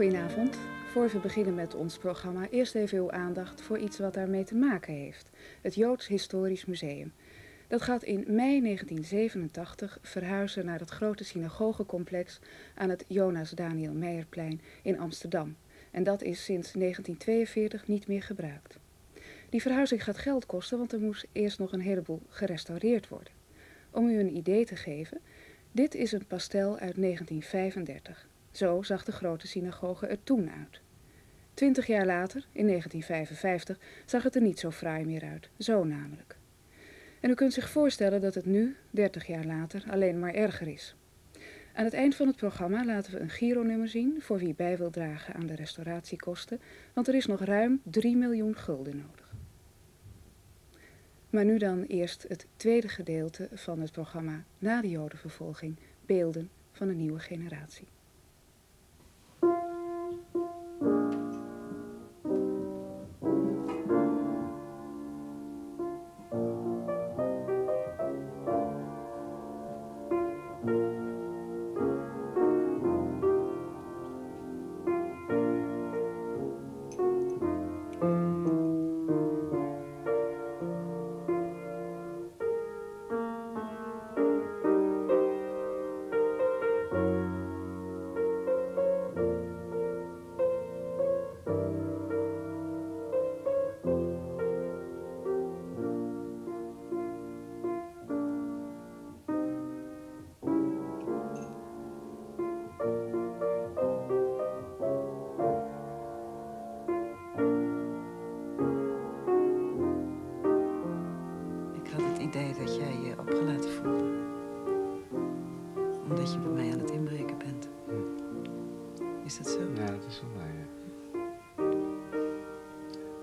Goedenavond. Voor we beginnen met ons programma, eerst even uw aandacht voor iets wat daarmee te maken heeft. Het Joods Historisch Museum. Dat gaat in mei 1987 verhuizen naar het grote synagogecomplex aan het Jonas Daniel Meijerplein in Amsterdam. En dat is sinds 1942 niet meer gebruikt. Die verhuizing gaat geld kosten, want er moest eerst nog een heleboel gerestaureerd worden. Om u een idee te geven, dit is een pastel uit 1935. Zo zag de grote synagoge er toen uit. Twintig jaar later, in 1955, zag het er niet zo fraai meer uit. Zo namelijk. En u kunt zich voorstellen dat het nu, 30 jaar later, alleen maar erger is. Aan het eind van het programma laten we een gironummer zien voor wie bij wil dragen aan de restauratiekosten, want er is nog ruim 3 miljoen gulden nodig. Maar nu dan eerst het tweede gedeelte van het programma na de Jodenvervolging, beelden van een nieuwe generatie.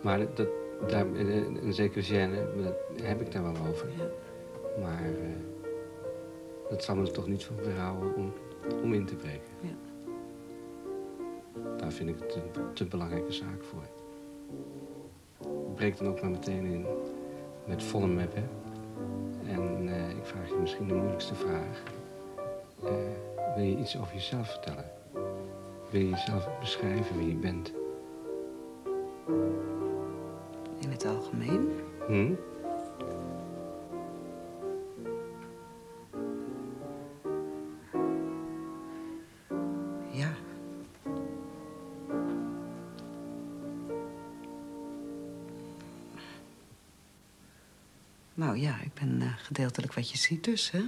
Maar dat, daar, een, een zekere gêne, dat heb ik daar wel over. Ja. Maar eh, dat zal me er toch niet van weerhouden om, om in te breken. Ja. Daar vind ik het een te belangrijke zaak voor. Ik breek dan ook maar meteen in met volle map, hè. En eh, ik vraag je misschien de moeilijkste vraag. Eh, wil je iets over jezelf vertellen? Wil je jezelf beschrijven wie je bent? Het algemeen? Hm? Ja. Nou ja, ik ben eh, gedeeltelijk wat je ziet dus, hè?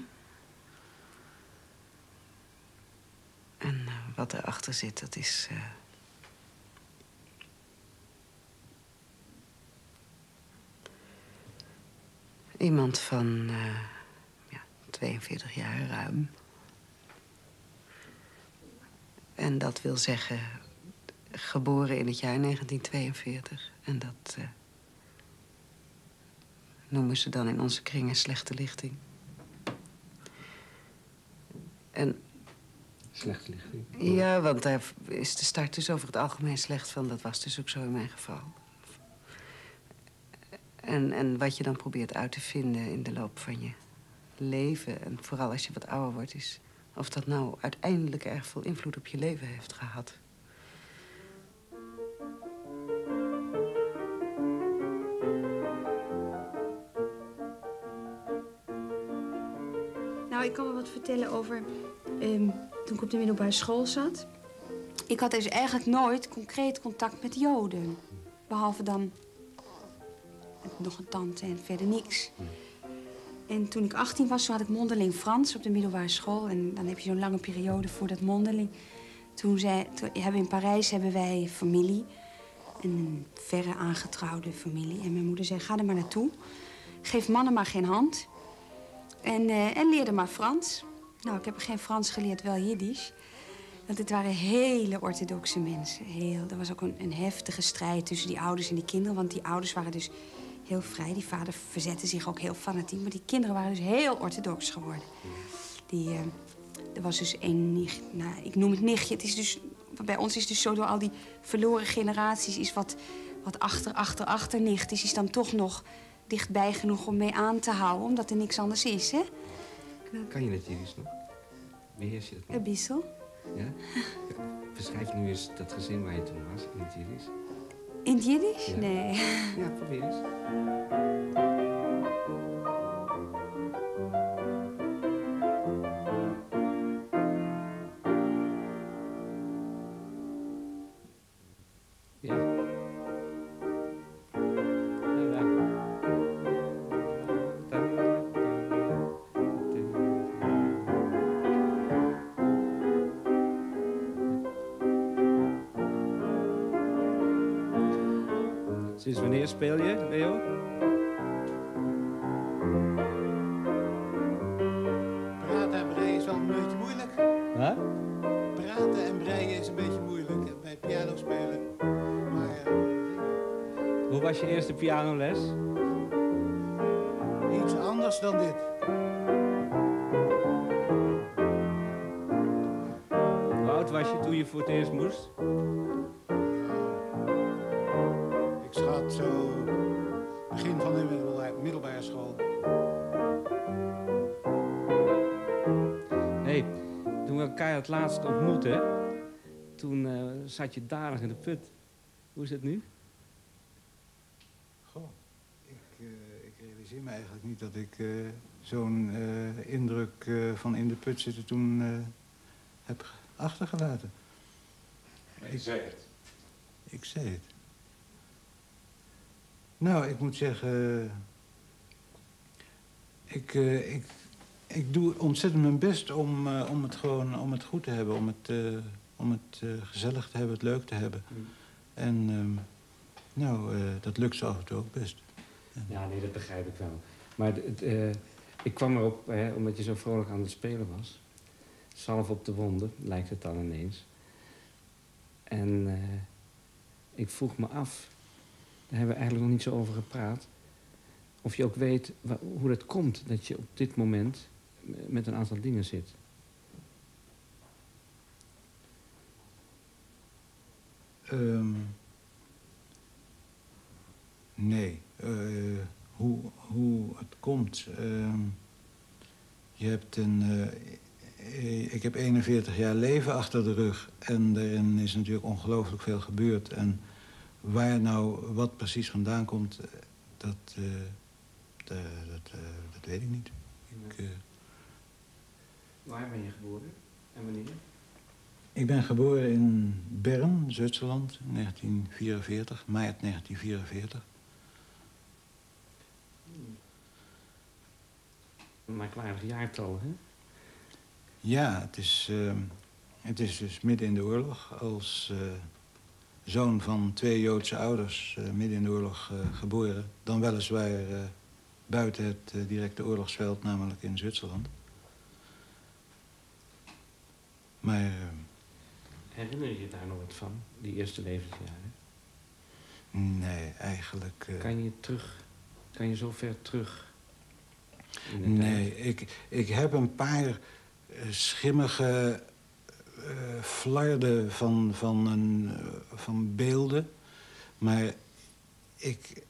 En eh, wat erachter zit, dat is... eh, Iemand van eh, ja, 42 jaar ruim. En dat wil zeggen, geboren in het jaar 1942. En dat eh, noemen ze dan in onze kringen slechte lichting. En Slechte lichting. ja, want daar is de start dus over het algemeen slecht van. Dat was dus ook zo in mijn geval. En, en wat je dan probeert uit te vinden in de loop van je leven... en vooral als je wat ouder wordt, is of dat nou uiteindelijk erg veel invloed op je leven heeft gehad. Nou, ik kan wel wat vertellen over ehm, toen ik op de middelbare school zat. Ik had dus eigenlijk nooit concreet contact met Joden. Behalve dan nog een tante en verder niks. En toen ik 18 was, toen had ik mondeling Frans op de middelbare school. En dan heb je zo'n lange periode voor dat mondeling. Toen, zei, in Parijs hebben wij familie. Een verre aangetrouwde familie. En mijn moeder zei, ga er maar naartoe. Geef mannen maar geen hand. En, eh, en leerde maar Frans. Nou, ik heb geen Frans geleerd, wel Jiddisch. Want het waren hele orthodoxe mensen. Heel, er was ook een, een heftige strijd tussen die ouders en die kinderen. Want die ouders waren dus heel vrij. Die vader verzette zich ook heel fanatiek. Maar die kinderen waren dus heel orthodox geworden. Die, eh, er was dus één nicht, nou, ik noem het nichtje. Het is dus, bij ons is dus zo door al die verloren generaties... is wat, wat achter, achter, achter nicht is, is dan toch nog dichtbij genoeg om mee aan te houden. Omdat er niks anders is, hè? Kan je het Jiddisch nog? Beheers je het nog? Een bissel. Ja? Beschrijf nu eens dat gezin waar je toen was, in het Jiddisch. In het Jiddisch? Ja. Nee. Ja, probeer eens. Sinds wanneer speel je, Leo? Praten en breien is wel een beetje moeilijk. Wat? Praten en breien is een beetje moeilijk bij piano spelen. Maar eh, Hoe was je eerste pianoles? iets anders dan dit. Hoe oud was je toen je voor het eerst moest? Elkaar het laatst ontmoetten, toen eh, zat je danig in de put. Hoe is het nu? Goh, ik, eh, ik realiseer me eigenlijk niet dat ik eh, zo'n eh, indruk eh, van in de put zitten toen eh, heb achtergelaten. Ik zei het. Ik zei het. Nou, ik moet zeggen. Ik, eh, ik, ik doe ontzettend mijn best om, eh, om het gewoon om het goed te hebben. Om het, eh, om het eh, gezellig te hebben, het leuk te hebben. En ehm, nou, dat lukt zo af en toe ook best. Ja, nee, dat begrijp ik wel. Maar het, ik kwam erop, hè, omdat je zo vrolijk aan het spelen was. Zalf op de wonden, lijkt het dan ineens. En ik vroeg me af, daar hebben we eigenlijk nog niet zo over gepraat... of je ook weet hoe dat komt dat je op dit moment met een aantal dingen zit. Ehm, nee. Eh, hoe, hoe het komt. ehm, je hebt een. eh, ik heb 41 jaar leven achter de rug. En daarin is natuurlijk ongelooflijk veel gebeurd. En waar nou wat precies vandaan komt, dat, eh, da- dat, eh, dat weet ik niet. Ik, Waar ben je geboren en wanneer? ik ben geboren in Bern, Zwitserland, in 1944, maart 1944. Een merkwaardig jaartal, hè? Ja, het is, eh, het is dus midden in de oorlog. Als eh, zoon van twee Joodse ouders, eh, midden in de oorlog eh, geboren. Dan weliswaar buiten het directe oorlogsveld, namelijk in Zwitserland. Maar eh, Herinner je je daar nog wat van, die eerste levensjaren? nee, eigenlijk... eh, Kan je terug, kan je zo ver terug? Nee, tijd? ik, ik heb een paar eh, schimmige eh flarden van, van, een, van beelden. Maar ik,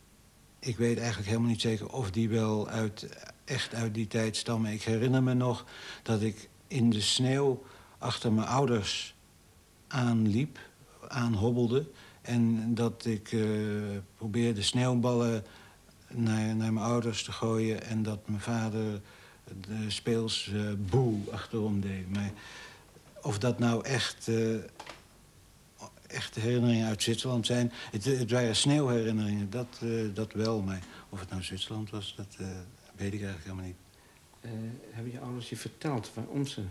ik weet eigenlijk helemaal niet zeker of die wel uit, echt uit die tijd stammen. Ik herinner me nog dat ik in de sneeuw achter mijn ouders aanliep, aanhobbelde. En dat ik eh, probeerde sneeuwballen naar, naar mijn ouders te gooien... en dat mijn vader de speels eh, boe achterom deed. Maar of dat nou echt, eh echte herinneringen uit Zwitserland zijn... Het, het waren sneeuwherinneringen, dat, dat wel. Maar of het nou Zwitserland was, dat weet ik eigenlijk helemaal niet. Hebben je ouders je verteld waarom ze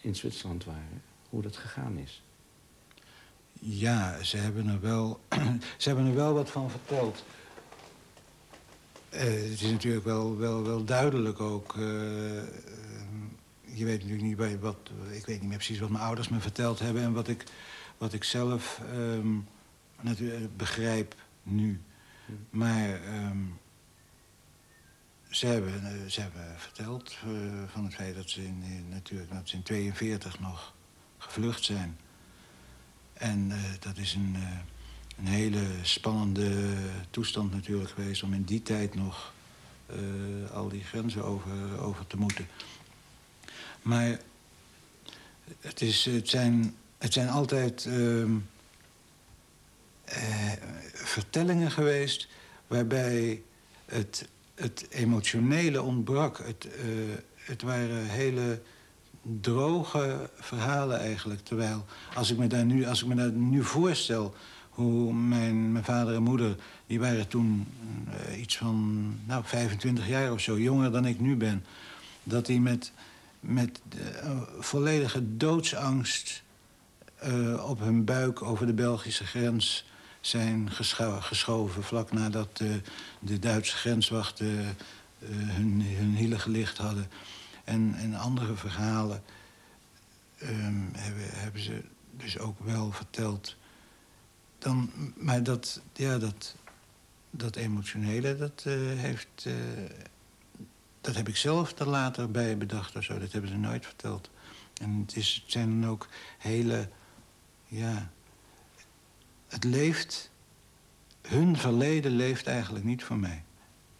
in Zwitserland waren? Hoe dat gegaan is? Ja, ze hebben er wel, ze hebben er wel wat van verteld. Eh, het is natuurlijk wel, wel, wel duidelijk ook. eh, eh, je weet natuurlijk niet bij wat. Ik weet niet meer precies wat mijn ouders me verteld hebben en wat ik, wat ik zelf ehm, natuurlijk begrijp nu. Maar ehm, ze, hebben, eh, ze hebben verteld eh, van het feit dat ze in, in, natuurlijk, dat ze in 42 nog gevlucht zijn. En eh, dat is een, een hele spannende toestand natuurlijk geweest... om in die tijd nog al die grenzen over, over te moeten. Maar het, is, het zijn het zijn altijd ehm, eh, vertellingen geweest waarbij het, het emotionele ontbrak. Het, eh, het waren hele droge verhalen eigenlijk. Terwijl, als ik me daar nu, als ik me daar nu voorstel... hoe mijn, mijn vader en moeder, die waren toen eh, iets van nou, 25 jaar of zo... jonger dan ik nu ben. Dat die met, met uh, volledige doodsangst op hun buik over de Belgische grens zijn geschoven... vlak nadat uh, de Duitse grenswachten uh, hun, hun hielen gelicht hadden. En, en andere verhalen um, hebben, hebben ze dus ook wel verteld. Dan, maar dat, ja, dat, dat emotionele, dat heeft... dat heb ik zelf er later bij bedacht of zo. Dat hebben ze nooit verteld. En het, is, het zijn dan ook hele ja, het leeft, hun verleden leeft eigenlijk niet voor mij.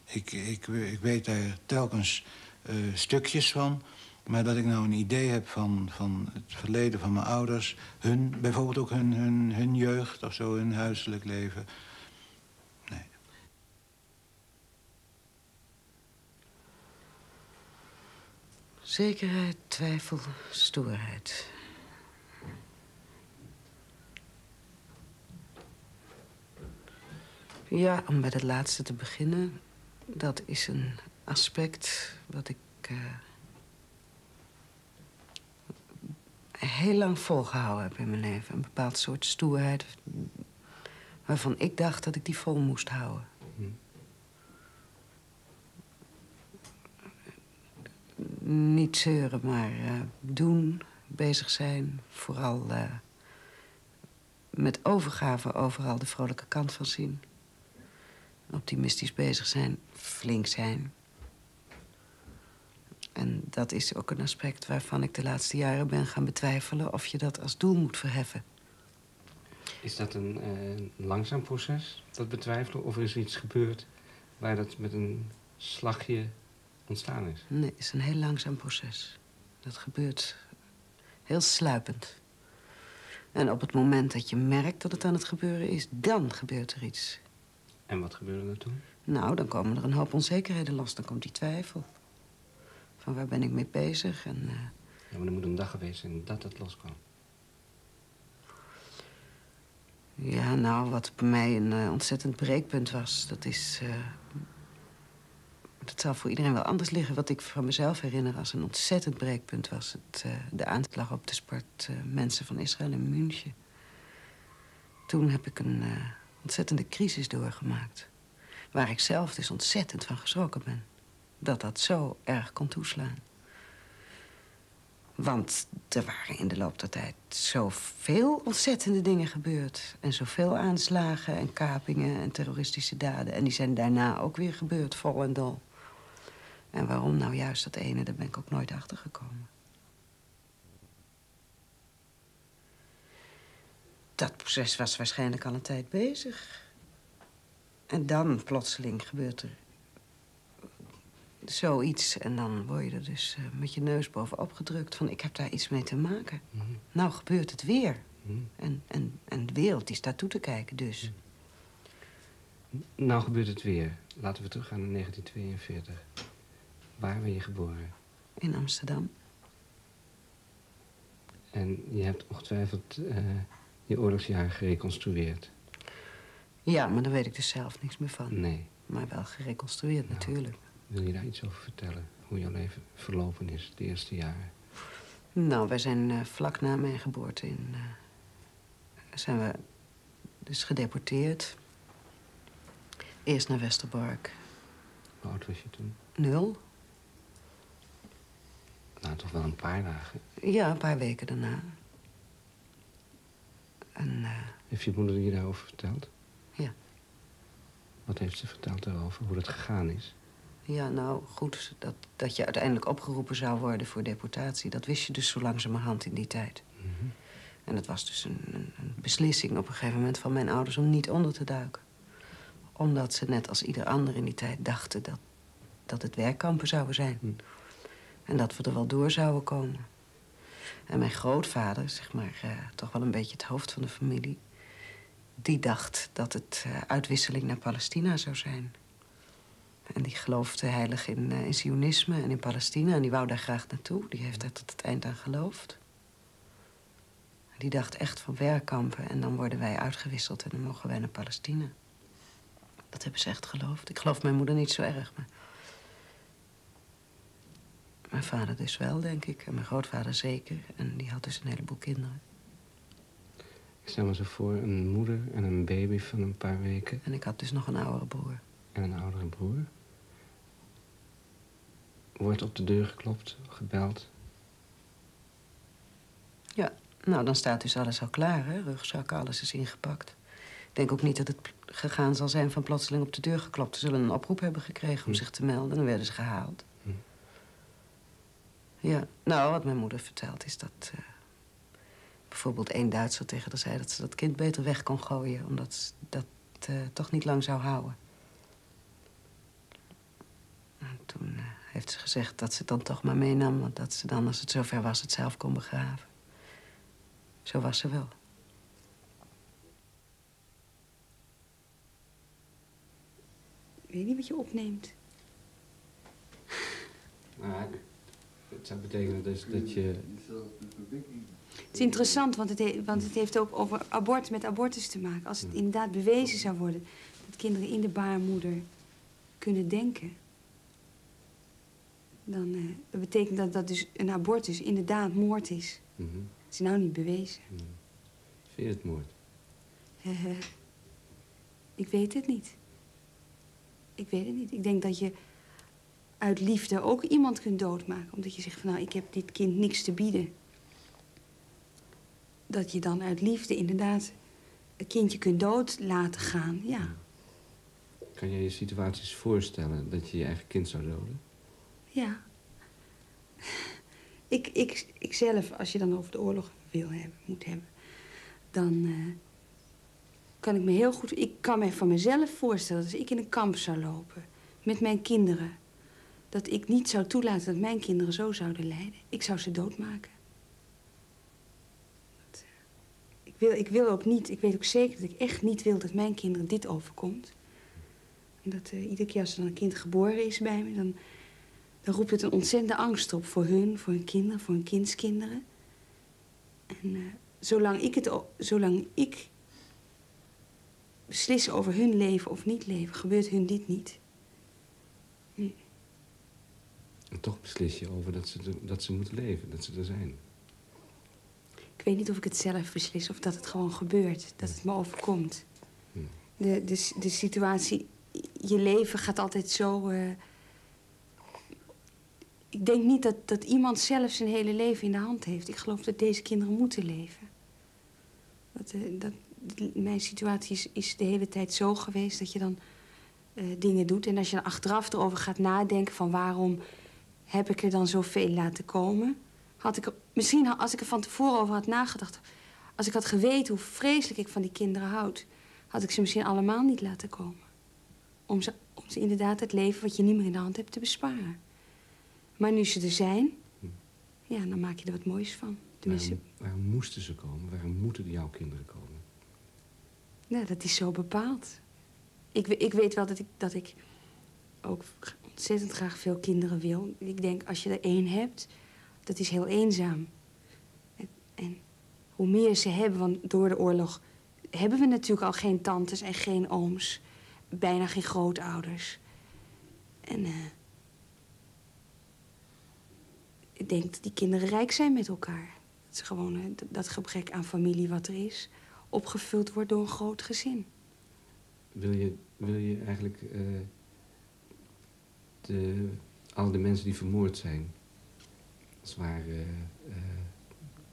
Ik, ik, ik weet daar telkens uh, stukjes van. Maar dat ik nou een idee heb van, van het verleden van mijn ouders... Hun, bijvoorbeeld ook hun, hun, hun jeugd of zo, hun huiselijk leven... Nee. Zekerheid, twijfel, stoerheid. Ja, om bij het laatste te beginnen. Dat is een aspect wat ik uh, heel lang volgehouden heb in mijn leven. Een bepaald soort stoerheid waarvan ik dacht dat ik die vol moest houden. Niet zeuren, maar uh, doen, bezig zijn. Vooral uh, met overgave overal de vrolijke kant van zien optimistisch bezig zijn, flink zijn. En dat is ook een aspect waarvan ik de laatste jaren ben gaan betwijfelen... of je dat als doel moet verheffen. Is dat een uh, langzaam proces, dat betwijfelen? Of is er iets gebeurd waar dat met een slagje ontstaan is? Nee, het is een heel langzaam proces. Dat gebeurt heel sluipend. En op het moment dat je merkt dat het aan het gebeuren is... dan gebeurt er iets. En wat gebeurde er toen? Nou, dan komen er een hoop onzekerheden los. Dan komt die twijfel. Van waar ben ik mee bezig en... Uh... Ja, maar er moet een dag geweest zijn dat het loskwam. Ja, nou, wat bij mij een uh, ontzettend breekpunt was... dat is... Uh... dat zal voor iedereen wel anders liggen. Wat ik van mezelf herinner als een ontzettend breekpunt was... Het, de aanslag op de sportmensen van Israël in München. Toen heb ik een ontzettende crisis doorgemaakt. Waar ik zelf dus ontzettend van geschrokken ben. Dat dat zo erg kon toeslaan. Want er waren in de loop der tijd zoveel ontzettende dingen gebeurd. En zoveel aanslagen en kapingen en terroristische daden. En die zijn daarna ook weer gebeurd, vol en dol. En waarom nou juist dat ene, daar ben ik ook nooit achter gekomen. Dat proces was waarschijnlijk al een tijd bezig. En dan plotseling gebeurt er zoiets. En dan word je er dus uh, met je neus bovenop gedrukt van ik heb daar iets mee te maken. Mm -hmm. Nou gebeurt het weer. Mm -hmm. en, en, en de wereld die staat toe te kijken dus. Nou gebeurt het weer. Laten we teruggaan naar 1942. Waar ben je geboren? In Amsterdam. En je hebt ongetwijfeld uh, je oorlogsjaren gereconstrueerd. Ja, maar daar weet ik dus zelf niks meer van. Nee. Maar wel gereconstrueerd nou, natuurlijk. Wil je daar iets over vertellen? Hoe jouw leven verlopen is, de eerste jaren? Nou, wij zijn uh, vlak na mijn geboorte in... Uh, zijn we dus gedeporteerd. Eerst naar Westerbork. Hoe oud was je toen? Nul. Nou, toch wel een paar dagen. Ja, een paar weken daarna. En, uh... Heeft je moeder je daarover verteld? Ja. Wat heeft ze verteld daarover? Hoe dat gegaan is? Ja, nou, goed. Dat, dat je uiteindelijk opgeroepen zou worden voor deportatie... dat wist je dus zo langzamerhand in die tijd. Mm -hmm. En het was dus een, een, een, beslissing op een gegeven moment van mijn ouders... om niet onder te duiken. Omdat ze net als ieder ander in die tijd dachten... dat, dat het werkkampen zouden zijn. Mm. En dat we er wel door zouden komen. En mijn grootvader, zeg maar, uh, toch wel een beetje het hoofd van de familie... die dacht dat het uh, uitwisseling naar Palestina zou zijn. En die geloofde heilig in, uh, in Zionisme en in Palestina. En die wou daar graag naartoe. Die heeft daar tot het eind aan geloofd. Die dacht echt van werkkampen. En dan worden wij uitgewisseld en dan mogen wij naar Palestina. Dat hebben ze echt geloofd. Ik geloof mijn moeder niet zo erg, maar... Mijn vader dus wel, denk ik. En mijn grootvader zeker. En die had dus een heleboel kinderen. Ik stel me zo voor, een moeder en een baby van een paar weken. En ik had dus nog een oudere broer. En een oudere broer. Wordt op de deur geklopt, gebeld. Ja, nou, dan staat dus alles al klaar, hè? Rugzak, alles is ingepakt. Ik denk ook niet dat het gegaan zal zijn van plotseling op de deur geklopt. Ze zullen een oproep hebben gekregen om Hm. zich te melden. Dan werden ze gehaald. Ja, nou, wat mijn moeder vertelt is dat... eh, bijvoorbeeld één Duitser tegen haar zei... dat ze dat kind beter weg kon gooien... omdat ze dat eh, toch niet lang zou houden. En toen eh, heeft ze gezegd dat ze het dan toch maar meenam... want dat ze dan, als het zover was, het zelf kon begraven. Zo was ze wel. Ik weet niet wat je opneemt. Nou, het zou betekenen dus dat je... Het is interessant, want het, he- want het heeft ook over abort met abortus te maken. Als het inderdaad bewezen zou worden dat kinderen in de baarmoeder kunnen denken... dan eh, dat betekent dat dat dus een abortus inderdaad moord is. Mhm. Het is nou niet bewezen. Vind je het moord? Eh, ik weet het niet. Ik weet het niet. Ik denk dat je uit liefde ook iemand kunt doodmaken. Omdat je zegt van nou, ik heb dit kind niks te bieden. Dat je dan uit liefde inderdaad het kindje kunt dood laten gaan. Ja, Kan je je situaties voorstellen dat je je eigen kind zou doden? ja. Ik, ik, ik zelf, als je dan over de oorlog wil hebben, moet hebben... dan eh, kan ik me heel goed... Ik kan me van mezelf voorstellen dat als ik in een kamp zou lopen... met mijn kinderen... dat ik niet zou toelaten dat mijn kinderen zo zouden lijden. Ik zou ze doodmaken. Eh, ik, wil, ik wil ook niet... Ik weet ook zeker dat ik echt niet wil dat mijn kinderen dit overkomt. En dat eh, iedere keer als er een kind geboren is bij me... dan, dan roept het een ontzettende angst op voor hun, voor hun kinderen, voor hun kindskinderen. En eh, zolang ik het, zolang ik beslis over hun leven of niet leven, gebeurt hun dit niet. En toch beslis je over dat ze, dat ze moeten leven, dat ze er zijn. Ik weet niet of ik het zelf beslis of dat het gewoon gebeurt, dat het me overkomt. De, de, de situatie, je leven gaat altijd zo. eh, Ik denk niet dat, dat iemand zelf zijn hele leven in de hand heeft. Ik geloof dat deze kinderen moeten leven. Dat, eh, dat, mijn situatie is, is de hele tijd zo geweest dat je dan eh, dingen doet. En als je dan achteraf erover gaat nadenken van waarom heb ik er dan zoveel laten komen... Had ik er, misschien als ik er van tevoren over had nagedacht... als ik had geweten hoe vreselijk ik van die kinderen houd... had ik ze misschien allemaal niet laten komen. Om ze, om ze inderdaad het leven wat je niet meer in de hand hebt te besparen. Maar nu ze er zijn, ja, dan maak je er wat moois van. Tenminste, Waarom, waarom moesten ze komen? Waarom moeten jouw kinderen komen? ja, dat is zo bepaald. Ik, ik weet wel dat ik, dat ik ook ontzettend graag veel kinderen wil. Ik denk, als je er één hebt, dat is heel eenzaam. En, en hoe meer ze hebben, want door de oorlog hebben we natuurlijk al geen tantes en geen ooms. Bijna geen grootouders. En eh, ik denk dat die kinderen rijk zijn met elkaar. Dat ze gewoon eh, dat gebrek aan familie wat er is, opgevuld wordt door een groot gezin. Wil je, wil je eigenlijk eh, de, al de mensen die vermoord zijn, als het ware, eh, eh,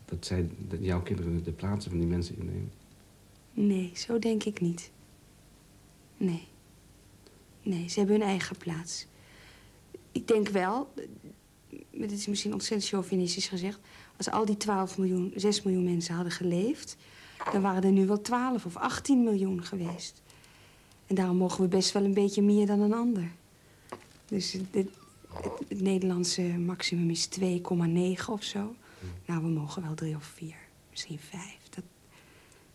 dat, zij, dat jouw kinderen de plaatsen van die mensen innemen? Nee, zo denk ik niet. Nee. Nee, ze hebben hun eigen plaats. Ik denk wel, dit is misschien ontzettend chauvinistisch gezegd... als al die 12 miljoen, 6 miljoen mensen hadden geleefd... dan waren er nu wel 12 of 18 miljoen geweest. En daarom mogen we best wel een beetje meer dan een ander. Dus het, het, het Nederlandse maximum is 2,9 of zo. Nou, we mogen wel drie of vier, misschien vijf. Dat...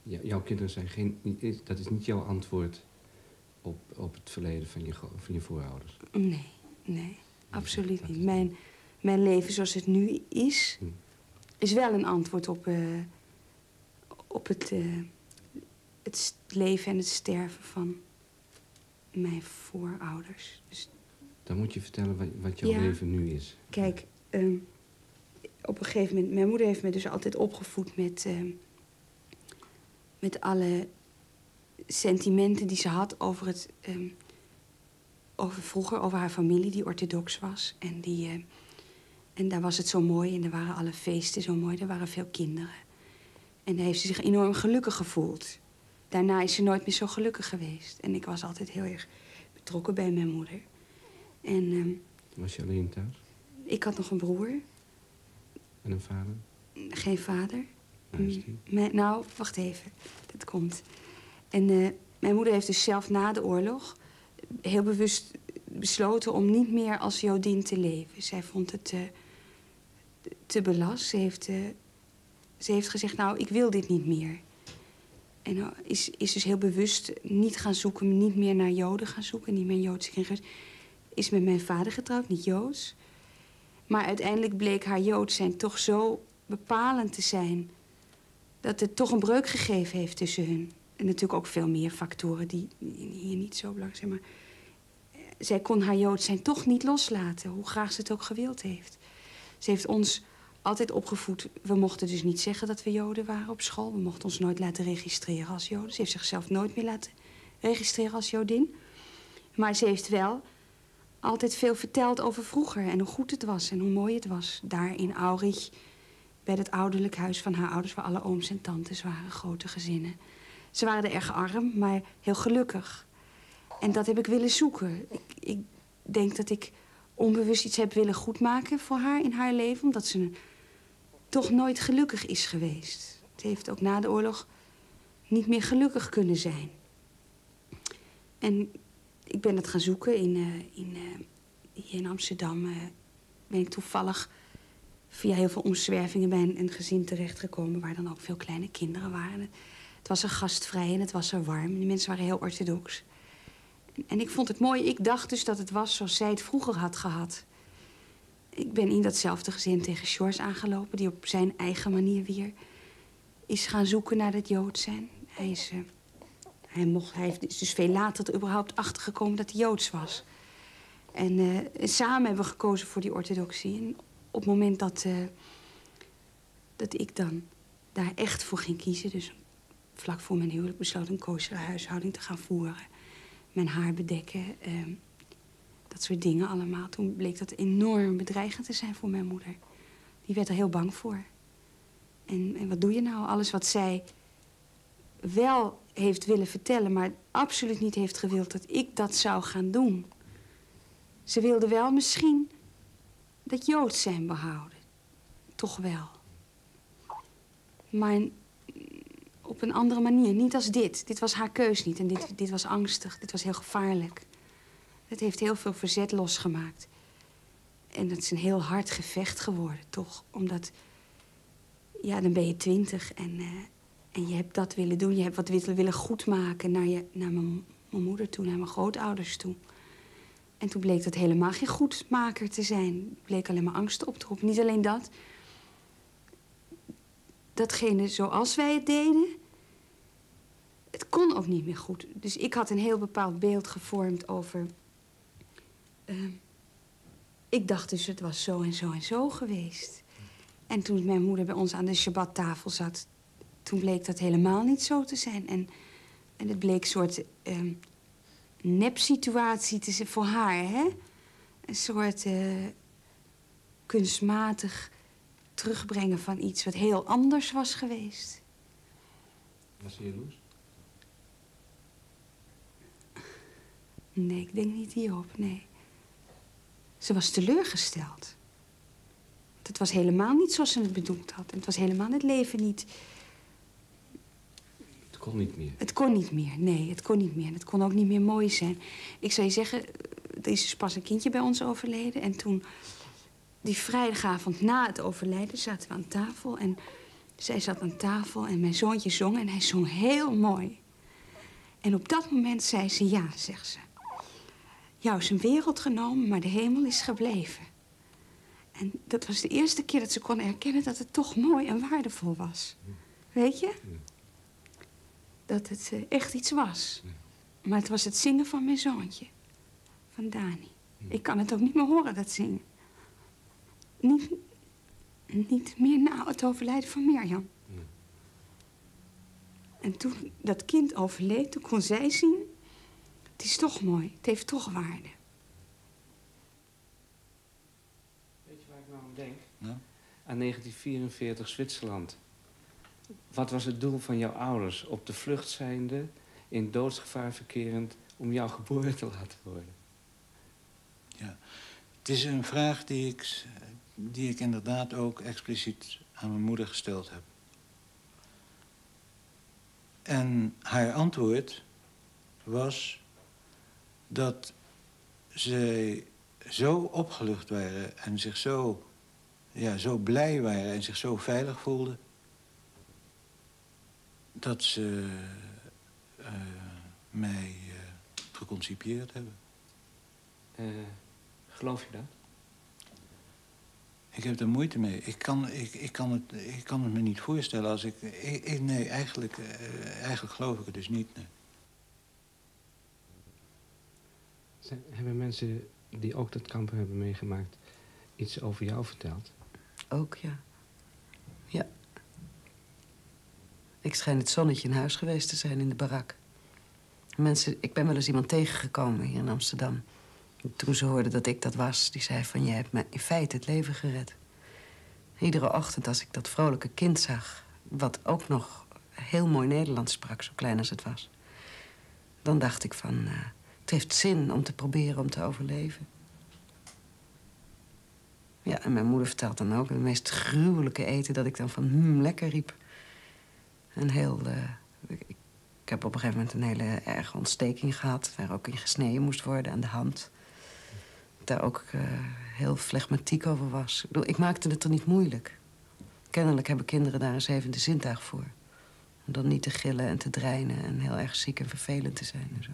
Ja, jouw kinderen zijn geen... Dat is niet jouw antwoord op, op het verleden van je, van je voorouders. Nee, nee, absoluut niet. Mijn, mijn leven zoals het nu is, Hm. is wel een antwoord op, eh, op het, eh, het leven en het sterven van mijn voorouders. Dus Dan moet je vertellen wat, wat jouw Ja. leven nu is. Kijk, ehm, op een gegeven moment... Mijn moeder heeft me dus altijd opgevoed met... ehm, met alle sentimenten die ze had over het... ehm, over vroeger, over haar familie die orthodox was. En, die, eh, en daar was het zo mooi en er waren alle feesten zo mooi. Er waren veel kinderen. En daar heeft ze zich enorm gelukkig gevoeld. Daarna is ze nooit meer zo gelukkig geweest. En ik was altijd heel erg betrokken bij mijn moeder. En... ehm, Was je alleen thuis? ik had nog een broer, En een vader? geen vader. Waar is die? Mijn- nou, wacht even. Dat komt. En eh, mijn moeder heeft dus zelf na de oorlog heel bewust besloten om niet meer als Jodin te leven. Zij vond het te, te belast. Ze heeft, eh, ze heeft gezegd, nou, ik wil dit niet meer. En eh, is, is dus heel bewust niet gaan zoeken, niet meer naar Joden gaan zoeken, niet meer Joodse kringers. Is met mijn vader getrouwd, niet Joods. Maar uiteindelijk bleek haar Jood zijn toch zo bepalend te zijn... dat het toch een breuk gegeven heeft tussen hun. En natuurlijk ook veel meer factoren die hier niet zo belangrijk zijn. Maar eh, zij kon haar Jood zijn toch niet loslaten, hoe graag ze het ook gewild heeft. Ze heeft ons altijd opgevoed. We mochten dus niet zeggen dat we Joden waren op school. We mochten ons nooit laten registreren als Joden. Ze heeft zichzelf nooit meer laten registreren als Jodin. Maar ze heeft wel altijd veel verteld over vroeger en hoe goed het was en hoe mooi het was. Daar in Aurich, bij het ouderlijk huis van haar ouders... waar alle ooms en tantes waren, grote gezinnen. Ze waren er erg arm, maar heel gelukkig. En dat heb ik willen zoeken. Ik, ik denk dat ik onbewust iets heb willen goedmaken voor haar in haar leven... omdat ze toch nooit gelukkig is geweest. Ze heeft ook na de oorlog niet meer gelukkig kunnen zijn. En ik ben het gaan zoeken in, eh, in, eh, hier in Amsterdam. eh, ben ik toevallig via heel veel omzwervingen bij een, een gezin terechtgekomen... waar dan ook veel kleine kinderen waren. Het was er gastvrij en het was er warm. De mensen waren heel orthodox. En, ik vond het mooi. Ik dacht dus dat het was zoals zij het vroeger had gehad. Ik ben in datzelfde gezin tegen George aangelopen... die op zijn eigen manier weer is gaan zoeken naar het Jood zijn. Hij is... hij, mocht, hij is dus veel later er überhaupt achtergekomen dat hij Joods was. En eh, samen hebben we gekozen voor die orthodoxie. En op het moment dat, eh, dat ik dan daar echt voor ging kiezen... dus vlak voor mijn huwelijk besloot een koosere huishouding te gaan voeren... mijn haar bedekken, eh, dat soort dingen allemaal. Toen bleek dat enorm bedreigend te zijn voor mijn moeder. Die werd er heel bang voor. En, en wat doe je nou? Alles wat zij wel heeft willen vertellen, maar absoluut niet heeft gewild dat ik dat zou gaan doen. Ze wilde wel misschien dat Joods zijn behouden. Toch wel. Maar op een andere manier, niet als dit. Dit was haar keus niet en dit, dit was angstig, dit was heel gevaarlijk. Het heeft heel veel verzet losgemaakt. En dat is een heel hard gevecht geworden, toch? Omdat, ja, dan ben je twintig en... eh, en je hebt dat willen doen. Je hebt wat willen, goedmaken naar, je, naar mijn, moeder toe, naar mijn grootouders toe. En toen bleek dat helemaal geen goedmaker te zijn. Bleek alleen maar angst op te roepen. Niet alleen dat. Datgene zoals wij het deden, het kon ook niet meer goed. Dus ik had een heel bepaald beeld gevormd over... eh, ik dacht dus, het was zo en zo en zo geweest. En toen mijn moeder bij ons aan de Shabbattafel zat toen bleek dat helemaal niet zo te zijn. En, en het bleek een soort ehm nepsituatie te zijn voor haar, hè? Een soort eh, kunstmatig terugbrengen van iets wat heel anders was geweest. Was ze jaloers? Nee, ik denk niet hierop, nee. Ze was teleurgesteld. Het was helemaal niet zoals ze het bedoeld had. En het was helemaal het leven niet... Het kon niet meer. Het kon niet meer, nee, het kon niet meer. En het kon ook niet meer mooi zijn. Ik zou je zeggen, er is dus pas een kindje bij ons overleden. En toen die vrijdagavond na het overlijden zaten we aan tafel. En zij zat aan tafel en mijn zoontje zong en hij zong heel mooi. En op dat moment zei ze ja, zegt ze. Jou is een wereld genomen, maar de hemel is gebleven. En dat was de eerste keer dat ze kon erkennen dat het toch mooi en waardevol was. Weet je? Dat het eh, echt iets was. Maar het was het zingen van mijn zoontje. Van Dani. Ik kan het ook niet meer horen, dat zingen. Niet, niet meer na het overlijden van Mirjam. En toen dat kind overleed, toen kon zij zien... het is toch mooi, het heeft toch waarde. Weet je waar ik nou aan denk? Nou? Aan 1944 Zwitserland. Wat was het doel van jouw ouders? Op de vlucht zijnde, in doodsgevaar verkerend... om jou geboren te laten worden? Ja. Het is een vraag die ik, die ik inderdaad ook expliciet aan mijn moeder gesteld heb. En haar antwoord was dat zij zo opgelucht waren en zich zo, ja, zo blij waren en zich zo veilig voelden, dat ze eh, mij eh, geconcipieerd hebben. Eh, geloof je dat? Ik heb er moeite mee. Ik kan, ik, ik kan, het, ik kan het me niet voorstellen als ik... ik, ik- nee, eigenlijk, eh, eigenlijk geloof ik het dus niet. nee. Zijn, hebben mensen die ook dat kampen hebben meegemaakt... iets over jou verteld? Ook. Ja. Ik schijn het zonnetje in huis geweest te zijn in de barak. Mensen, ik ben wel eens iemand tegengekomen hier in Amsterdam. Toen ze hoorden dat ik dat was, die zei van... je hebt me in feite het leven gered. Iedere ochtend als ik dat vrolijke kind zag... wat ook nog heel mooi Nederlands sprak, zo klein als het was... dan dacht ik van, eh, het heeft zin om te proberen om te overleven. Ja, en mijn moeder vertelt dan ook het meest gruwelijke eten... dat ik dan van hmm, lekker riep. En heel... eh, ik, heb op een gegeven moment een hele erge ontsteking gehad... waar ook in gesneden moest worden aan de hand. Daar ook eh, heel flegmatiek over was. Ik, bedoel, ik maakte het er niet moeilijk. Kennelijk hebben kinderen daar een zevende zintuig voor. Om dan niet te gillen en te dreinen... en heel erg ziek en vervelend te zijn en zo.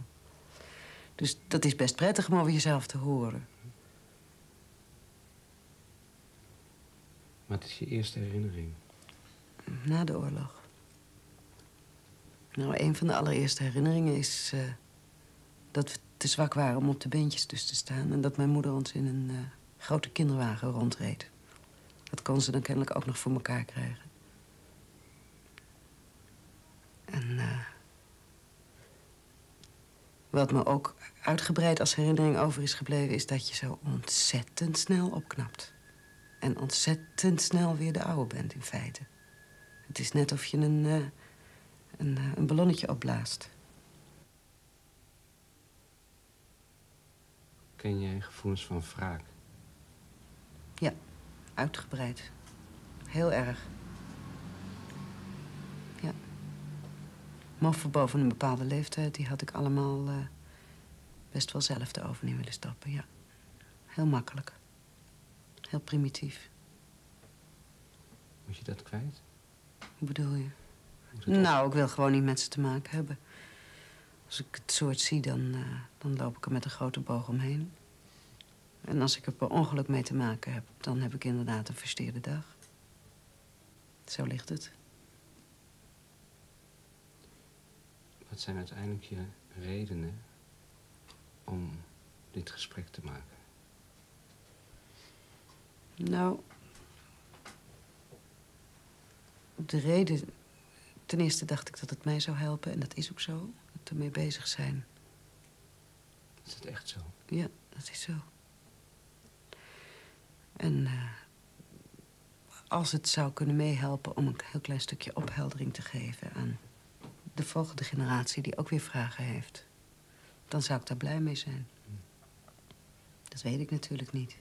Dus dat is best prettig om over jezelf te horen. Wat is je eerste herinnering? Na de oorlog. Nou, een van de allereerste herinneringen is eh, dat we te zwak waren om op de beentjes dus te staan. En dat mijn moeder ons in een eh, grote kinderwagen rondreed. Dat kon ze dan kennelijk ook nog voor elkaar krijgen. En eh, wat me ook uitgebreid als herinnering over is gebleven... is dat je zo ontzettend snel opknapt. En ontzettend snel weer de oude bent, in feite. Het is net of je een, een, eh, een ballonnetje opblaast. Ken jij gevoelens van wraak? Ja, uitgebreid. Heel erg. Ja. Moffen boven een bepaalde leeftijd, die had ik allemaal eh, best wel zelf de oven in willen stappen, ja. Heel makkelijk. Heel primitief. Moet je dat kwijt? Hoe bedoel je? Nou, ik wil gewoon niet met ze te maken hebben. Als ik het soort zie, dan, eh, dan loop ik er met een grote boog omheen. En als ik er per ongeluk mee te maken heb, dan heb ik inderdaad een versteerde dag. Zo ligt het. Wat zijn uiteindelijk je redenen om dit gesprek te maken? Nou, de reden... Ten eerste dacht ik dat het mij zou helpen, en dat is ook zo. Dat we ermee bezig zijn. Is het echt zo? Ja, dat is zo. En eh, als het zou kunnen meehelpen om een heel klein stukje opheldering te geven aan de volgende generatie die ook weer vragen heeft, dan zou ik daar blij mee zijn. Dat weet ik natuurlijk niet.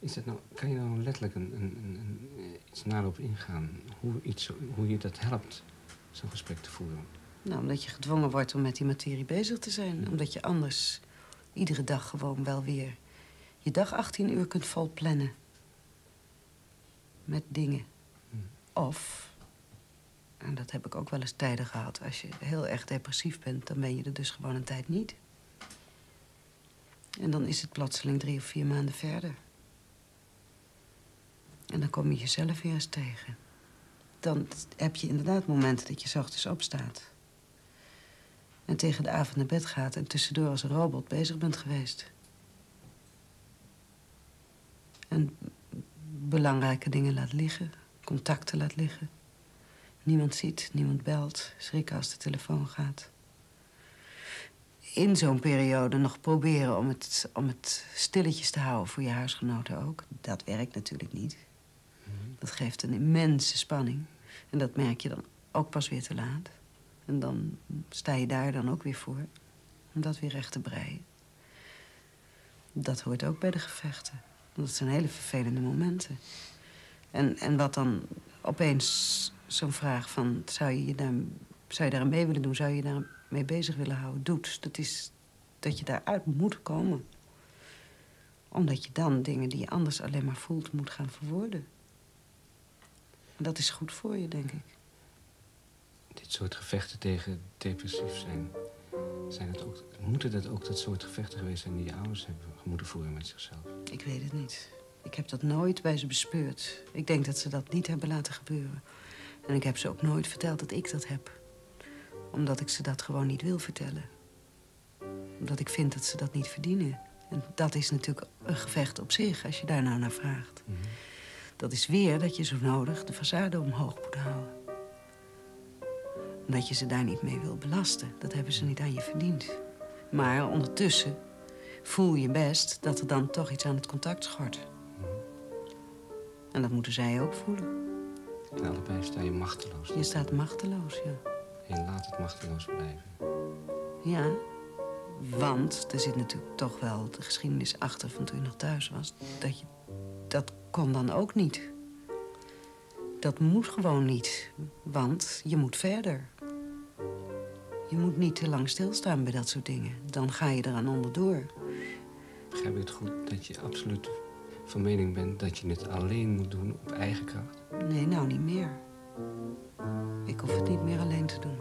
Is dat nou, kan je nou letterlijk een, een, een, een, eh, iets nader op ingaan? Hoe, iets, hoe je dat helpt, zo'n gesprek te voeren? Nou, omdat je gedwongen wordt om met die materie bezig te zijn. Omdat je anders iedere dag gewoon wel weer je dag 18 uur kunt volplannen. Met dingen. Of, en dat heb ik ook wel eens tijden gehad... als je heel erg depressief bent, dan ben je er dus gewoon een tijd niet. En dan is het plotseling drie of vier maanden verder. En dan kom je jezelf weer eens tegen. Dan heb je inderdaad momenten dat je ochtends opstaat. En tegen de avond naar bed gaat en tussendoor als een robot bezig bent geweest. En belangrijke dingen laat liggen, contacten laat liggen. Niemand ziet, niemand belt, schrikken als de telefoon gaat. In zo'n periode nog proberen om het, om het stilletjes te houden voor je huisgenoten ook. Dat werkt natuurlijk niet. Dat geeft een immense spanning. En dat merk je dan ook pas weer te laat. En dan sta je daar dan ook weer voor. Om dat weer recht te breien. Dat hoort ook bij de gevechten. Dat zijn hele vervelende momenten. En, en wat dan opeens zo'n vraag van... Zou je, daar, zou je mee willen doen? Zou je daar mee bezig willen houden? Doet. Dat is dat je daaruit moet komen. Omdat je dan dingen die je anders alleen maar voelt... moet gaan verwoorden. En dat is goed voor je, denk ik. Dit soort gevechten tegen depressief zijn... zijn het ook, moeten dat ook dat soort gevechten geweest zijn... die je ouders hebben moeten voeren met zichzelf? Ik weet het niet. Ik heb dat nooit bij ze bespeurd. Ik denk dat ze dat niet hebben laten gebeuren. En ik heb ze ook nooit verteld dat ik dat heb. Omdat ik ze dat gewoon niet wil vertellen. Omdat ik vind dat ze dat niet verdienen. En dat is natuurlijk een gevecht op zich, als je daar nou naar vraagt. Dat is weer dat je zo nodig de façade omhoog moet houden. Omdat je ze daar niet mee wil belasten. Dat hebben ze niet aan je verdiend. Maar ondertussen voel je best dat er dan toch iets aan het contact schort. En dat moeten zij ook voelen. En allebei sta je machteloos. Je staat machteloos, ja. En je laat het machteloos blijven. Ja, want er zit natuurlijk toch wel de geschiedenis achter van toen je nog thuis was. Dat, je, dat kon dan ook niet. Dat moet gewoon niet, want je moet verder. Je moet niet te lang stilstaan bij dat soort dingen. Dan ga je eraan onderdoor. Begrijp ik het goed dat je absoluut van mening bent dat je het alleen moet doen op eigen kracht? Nee, nou niet meer. Ik hoef het niet meer alleen te doen.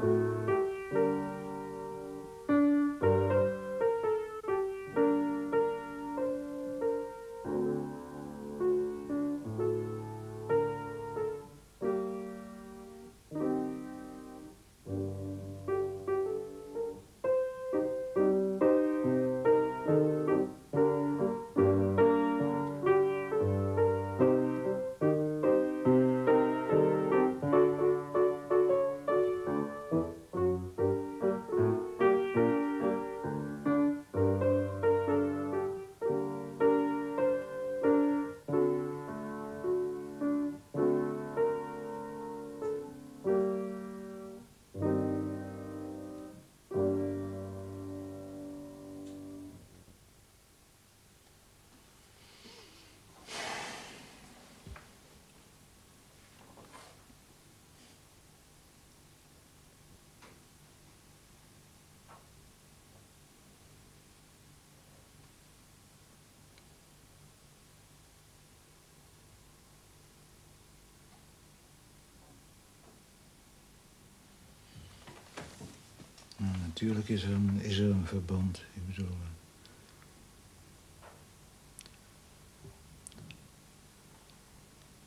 Natuurlijk is er, een, is er een verband. Ik eh,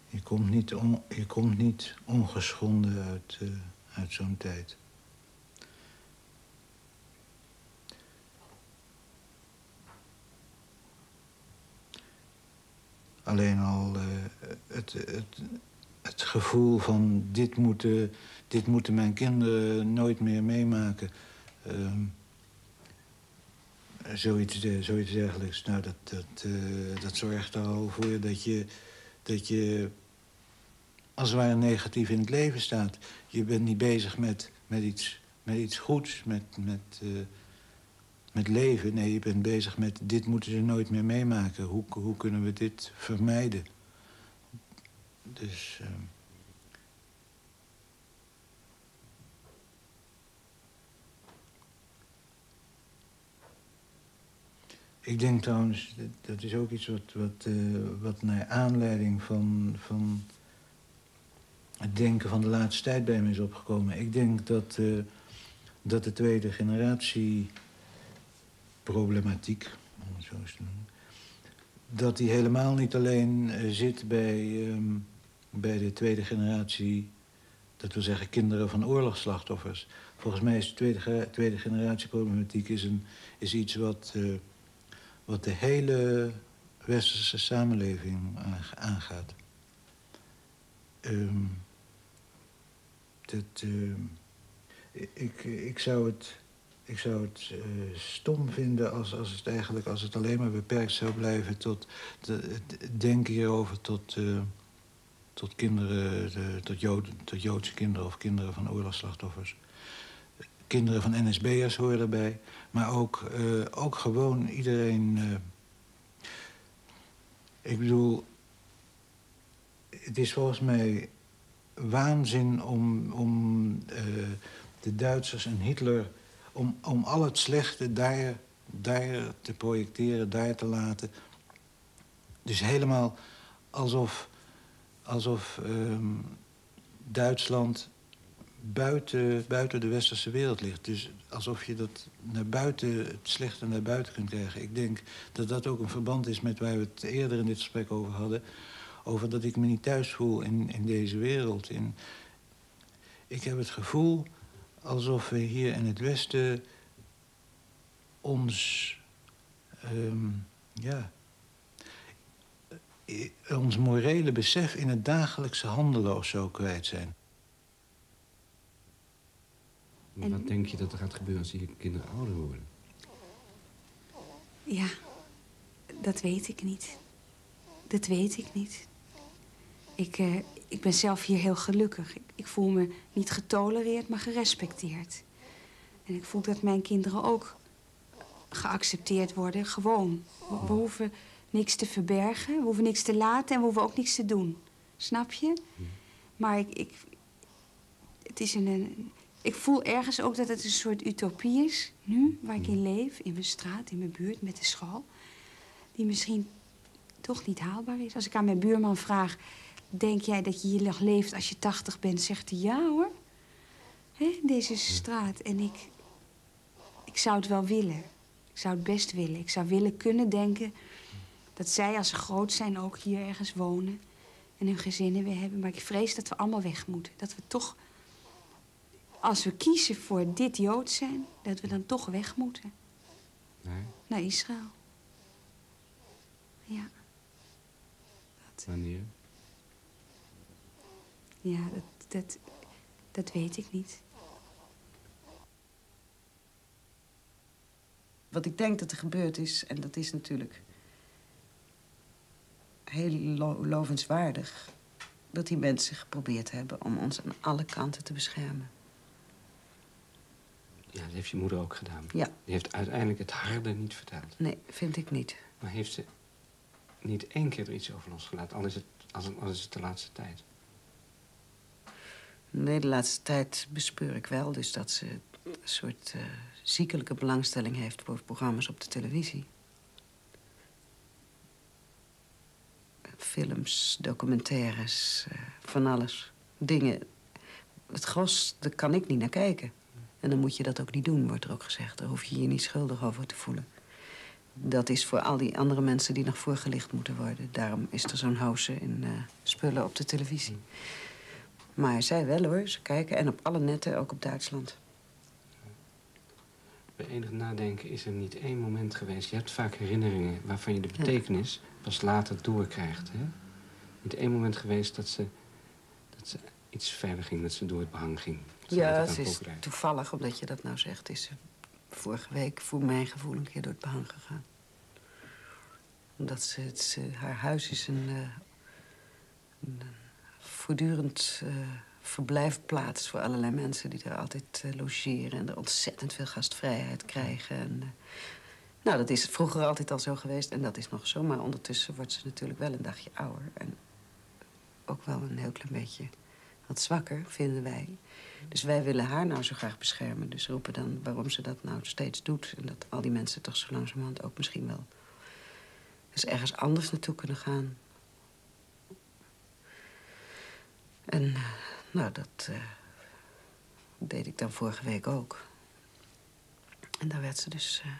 Je komt niet, je komt niet ongeschonden uit, eh, uit zo'n tijd. Alleen al eh, het, het, het gevoel van dit moeten, dit moeten mijn kinderen nooit meer meemaken. Ehm, zoiets, de- zoiets dergelijks. Nou, dat, dat, eh, dat zorgt er al voor dat je, dat je als het ware negatief in het leven staat. Je bent niet bezig met, met, iets, met iets goeds, met, met, eh, met leven. Nee, je bent bezig met dit moeten ze nooit meer meemaken. Hoe, hoe kunnen we dit vermijden? Dus... ehm, Ik denk trouwens, dat, is ook iets wat, wat, eh, wat naar aanleiding van, van het denken van de laatste tijd bij me is opgekomen. Ik denk dat, eh, dat de tweede generatie problematiek, om het zo eens te noemen, dat die helemaal niet alleen eh, zit bij, ehm, bij de tweede generatie, dat wil zeggen kinderen van oorlogsslachtoffers. Volgens mij is de tweede, tweede generatie problematiek is een, is iets wat, wat de hele westerse samenleving aangaat. Ehm, dat, ehm, ik, ik zou het, ik zou het eh, stom vinden als, als het eigenlijk als het alleen maar beperkt zou blijven tot het denken hierover tot, eh, tot kinderen, de, tot, tot Joodse kinderen of kinderen van oorlogsslachtoffers. Kinderen van NSB'ers horen erbij, maar ook, eh, ook gewoon iedereen. eh, ik bedoel, het is volgens mij waanzin om, om eh, de Duitsers en Hitler... om, om al het slechte daar, daar te projecteren, daar te laten. Dus helemaal alsof, alsof ehm, Duitsland buiten, buiten de westerse wereld ligt. Dus alsof je dat naar buiten, het slechte naar buiten kunt krijgen. Ik denk dat dat ook een verband is met waar we het eerder in dit gesprek over hadden over dat ik me niet thuis voel in, in deze wereld. In, ik heb het gevoel alsof we hier in het Westen ons, ehm, ja, eh, ons morele besef in het dagelijkse handelen of zo kwijt zijn. Maar Wat denk je dat er gaat gebeuren als die kinderen ouder worden? Ja, dat weet ik niet. Dat weet ik niet. Ik, eh, ik ben zelf hier heel gelukkig. Ik, ik voel me niet getolereerd, maar gerespecteerd. En ik voel dat mijn kinderen ook geaccepteerd worden, gewoon. We, we hoeven niks te verbergen, we hoeven niks te laten en we hoeven ook niks te doen. Snap je? Maar ik, ik, het is een, een, ik voel ergens ook dat het een soort utopie is, nu, waar ik in leef, in mijn straat, in mijn buurt, met de school. Die misschien toch niet haalbaar is. Als ik aan mijn buurman vraag, denk jij dat je hier nog leeft als je 80 bent? Zegt hij ja hoor. Hè, deze straat. En ik, ik zou het wel willen. Ik zou het best willen. Ik zou willen kunnen denken dat zij als ze groot zijn ook hier ergens wonen. En hun gezinnen weer hebben. Maar ik vrees dat we allemaal weg moeten. Dat we toch, als we kiezen voor dit Jood zijn, dat we dan toch weg moeten. Nee? Naar Israël. Ja. Wanneer? Ja, dat, dat, dat weet ik niet. Wat ik denk dat er gebeurd is, en dat is natuurlijk heel lo- lovenswaardig... dat die mensen geprobeerd hebben om ons aan alle kanten te beschermen. Ja, dat heeft je moeder ook gedaan. Ja. Die heeft uiteindelijk het harde niet verteld. Nee, vind ik niet. Maar heeft ze niet één keer er iets over losgelaten? Al is het, als, al is het de laatste tijd. Nee, de laatste tijd bespeur ik wel dus dat ze een soort eh, ziekelijke belangstelling heeft voor programma's op de televisie. Films, documentaires, eh, van alles. Dingen. Het gros, daar kan ik niet naar kijken. En dan moet je dat ook niet doen, wordt er ook gezegd. Daar hoef je je niet schuldig over te voelen. Dat is voor al die andere mensen die nog voorgelicht moeten worden. Daarom is er zo'n house in eh, spullen op de televisie. Maar zij wel hoor, ze kijken. En op alle netten, ook op Duitsland. Bij enig nadenken is er niet één moment geweest. Je hebt vaak herinneringen waarvan je de betekenis pas later doorkrijgt. Hè? Niet één moment geweest dat ze, dat ze iets verder ging, dat ze door het behang ging. Ze Ja, elkaar is toevallig, omdat je dat nou zegt... is ze vorige week voor mijn gevoel een keer door het behang gegaan. Omdat ze, het, ze- haar huis is een, eh, een voortdurend eh, verblijfplaats... voor allerlei mensen die er altijd eh, logeren... en er ontzettend veel gastvrijheid krijgen. En, nou, dat is vroeger altijd al zo geweest en dat is nog zo. Maar ondertussen wordt ze natuurlijk wel een dagje ouder. En ook wel een heel klein beetje wat zwakker, vinden wij. Dus wij willen haar nou zo graag beschermen. Dus roepen dan waarom ze dat nou steeds doet. En dat al die mensen toch zo langzamerhand ook misschien wel... dus ergens anders naartoe kunnen gaan. En uh, nou, dat uh, deed ik dan vorige week ook. En daar werd ze dus uh,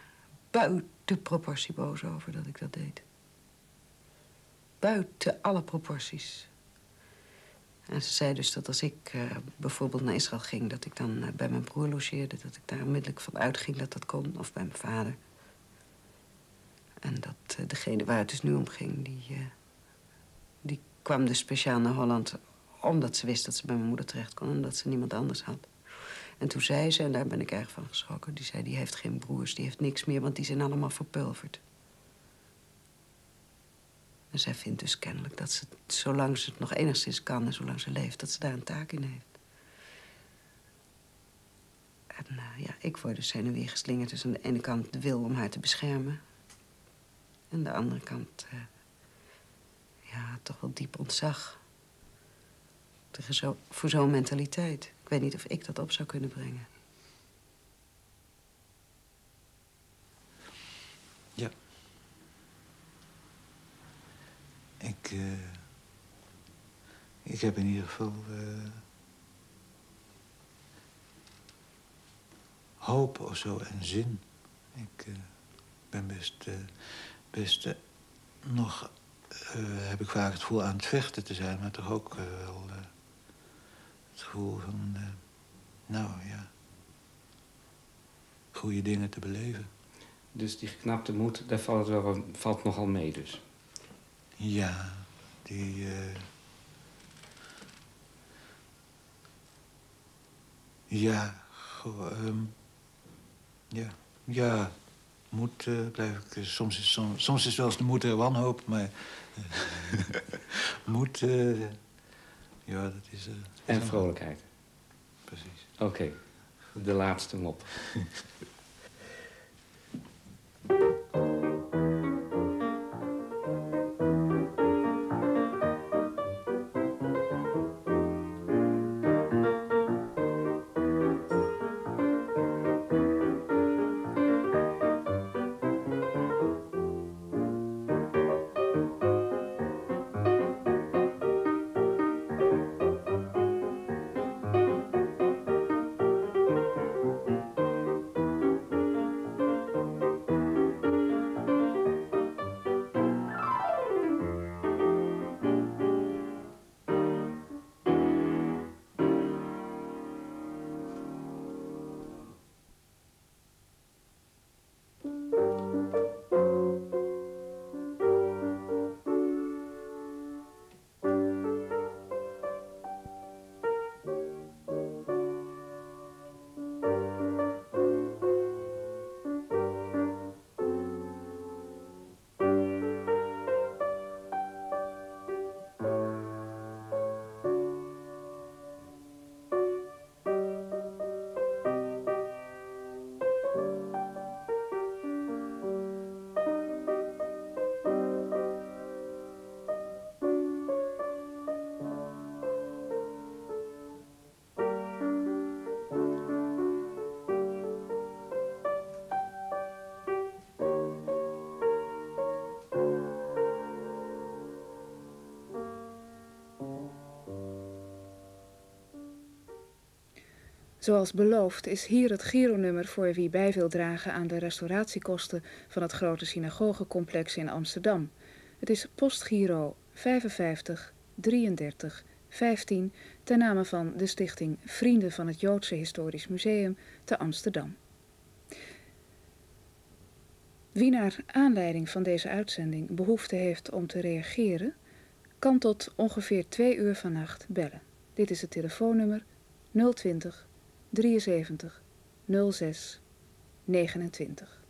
buiten proportie boos over dat ik dat deed. Buiten alle proporties. En ze zei dus dat als ik uh, bijvoorbeeld naar Israël ging... dat ik dan uh, bij mijn broer logeerde. Dat ik daar onmiddellijk van uitging dat dat kon. Of bij mijn vader. En dat uh, degene waar het dus nu om ging... die, die kwam dus speciaal naar Holland... omdat ze wist dat ze bij mijn moeder terecht kon... en dat ze niemand anders had. En toen zei ze, en daar ben ik erg van geschrokken... die zei, die heeft geen broers, die heeft niks meer... want die zijn allemaal verpulverd. En zij vindt dus kennelijk dat ze, zolang ze het nog enigszins kan en zolang ze leeft, dat ze daar een taak in heeft. En uh, ja, ik word dus heen en weer geslingerd. Dus aan de ene kant de wil om haar te beschermen. En aan de andere kant, uh, ja, toch wel diep ontzag. Voor zo'n mentaliteit. Ik weet niet of ik dat op zou kunnen brengen. Ja. Ik, uh, ik heb in ieder geval uh, hoop of zo en zin. Ik uh, ben best, best nog, heb ik vaak het gevoel aan het vechten te zijn, maar toch ook wel het gevoel van, nou ja, goede dingen te beleven. Dus die geknapte moed, daar valt, wel, valt nogal mee dus? Ja, die... Uh... Ja, goh, um... ja, ja, moed uh, blijf ik... Soms is, soms, soms is wel eens de moed er wanhoop, maar... moed, ja, dat is... en vrolijkheid. Precies. Oké, okay. de laatste mop. Zoals beloofd is hier het Giro-nummer voor wie bij wil dragen aan de restauratiekosten van het grote synagogecomplex in Amsterdam. Het is postgiro 55 33 15 ten name van de stichting Vrienden van het Joodse Historisch Museum te Amsterdam. Wie naar aanleiding van deze uitzending behoefte heeft om te reageren, kan tot ongeveer 2 uur vannacht bellen. Dit is het telefoonnummer 020 73 06 29.